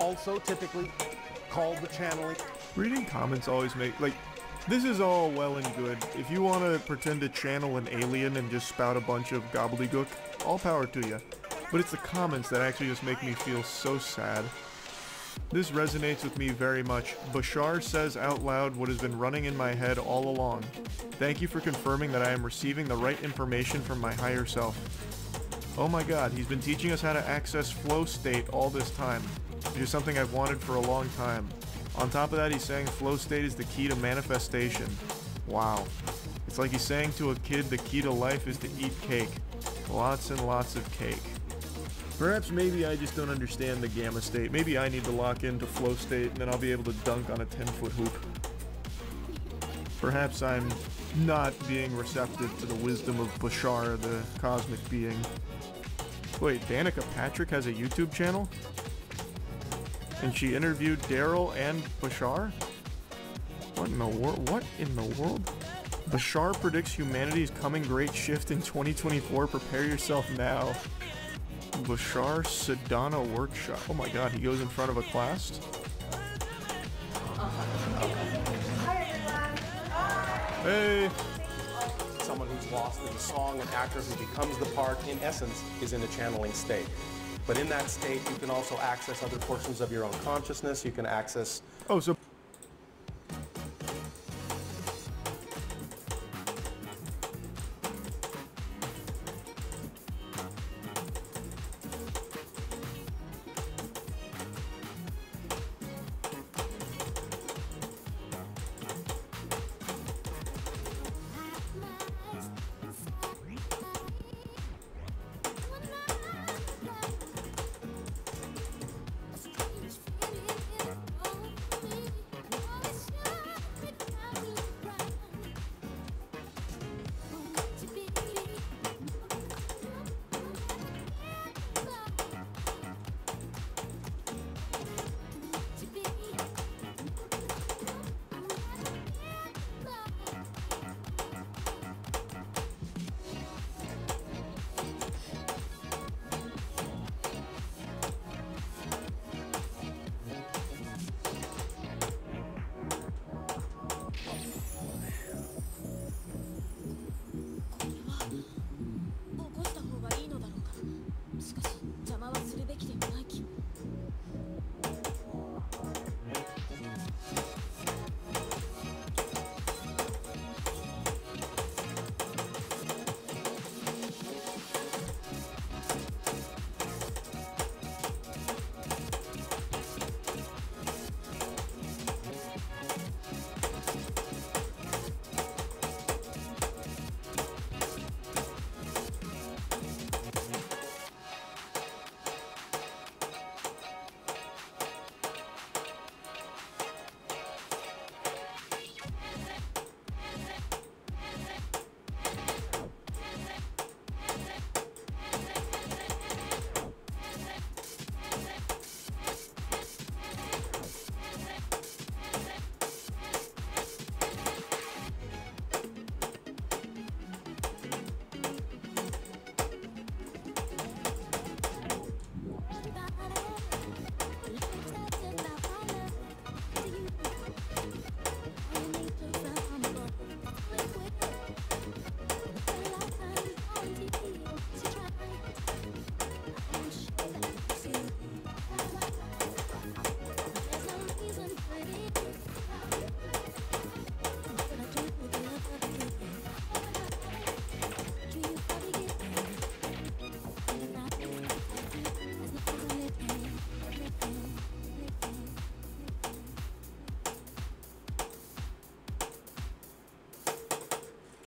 Also typically called the channeling. Reading comments always make like this is all well and good. If you want to pretend to channel an alien and just spout a bunch of gobbledygook, all power to you. But it's the comments that actually just make me feel so sad. This resonates with me very much. Bashar says out loud what has been running in my head all along. Thank you for confirming that I am receiving the right information from my higher self. Oh my god, he's been teaching us how to access flow state all this time, which is something I've wanted for a long time. On top of that, he's saying flow state is the key to manifestation. Wow. It's like he's saying to a kid the key to life is to eat cake. Lots and lots of cake. Perhaps maybe I just don't understand the gamma state. Maybe I need to lock into flow state and then I'll be able to dunk on a 10 foot hoop. Perhaps I'm not being receptive to the wisdom of Bashar, the cosmic being. Wait, Danica Patrick has a YouTube channel? And she interviewed Daryl and Bashar? What in the world? What in the world? Bashar predicts humanity's coming great shift in 2024. Prepare yourself now. Bashar Sedona Workshop. Oh my god, he goes in front of a class? Hey! Someone who's lost in the song, an actor who becomes the part, in essence, is in a channeling state. But in that state, you can also access other portions of your own consciousness. You can access Oh, so